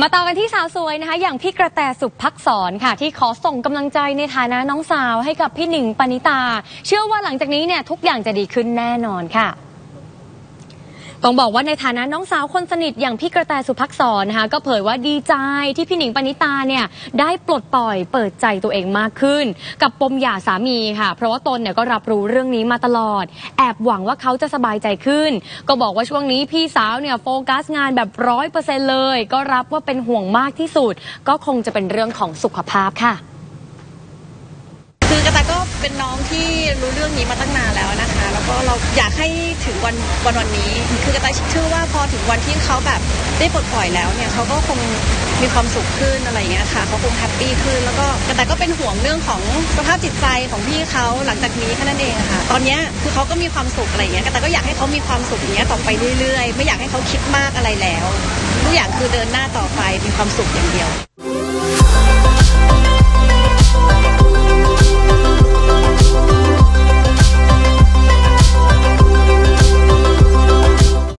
มาต่อกันที่สาวสวยนะคะ อย่างพี่กระแตสุพักษรค่ะ ที่ขอส่งกำลังใจในฐานะน้องสาวให้กับพี่หนิงปณิตา เชื่อว่าหลังจากนี้เนี่ยทุกอย่างจะดีขึ้นแน่นอนค่ะ ต้องบอกว่าในฐานะน้องสาวคนสนิทอย่างพี่กระแตสุภักษรนะคะก็เผยว่าดีใจที่พี่หนิงปณิตาเนี่ยได้ปลดปล่อยเปิดใจตัวเองมากขึ้น กับปมหย่าสามีค่ะ เพราะว่าตนเนี่ยก็รับรู้เรื่องนี้มาตลอด แอบหวังว่าเขาจะสบายใจขึ้น ก็บอกว่าช่วงนี้พี่สาวเนี่ยโฟกัสงานแบบร้อยเปอร์เซ็นเลย ก็รับว่าเป็นห่วงมากที่สุด ก็คงจะเป็นเรื่องของสุขภาพค่ะ คือกระแตก็เป็นน้องที่รู้เรื่องนี้มาตั้งนานแล้วนะ เราอยากให้ถึงวันวันวันนี้ คือกระต่ายเชื่อว่าพอถึงวันที่เขาแบบได้ปลดปล่อยแล้วเนี่ยเขาก็คงมีความสุขขึ้นอะไรอย่างเงี้ยค่ะเขาคงแฮปปี้ขึ้นแล้วก็กระต่ายก็เป็นห่วงเรื่องของสภาพจิตใจของพี่เขาหลังจากนี้แค่นั้นเองค่ะ ตอนเนี้ยคือเขาก็มีความสุขอะไรอย่างเงี้ยกระต่ายก็อยากให้เขามีความสุขอย่างเงี้ยต่อไปเรื่อยๆ ไม่อยากให้เขาคิดมากอะไรแล้วทุกอย่างคือเดินหน้าต่อไปมีความสุขอย่างเดียว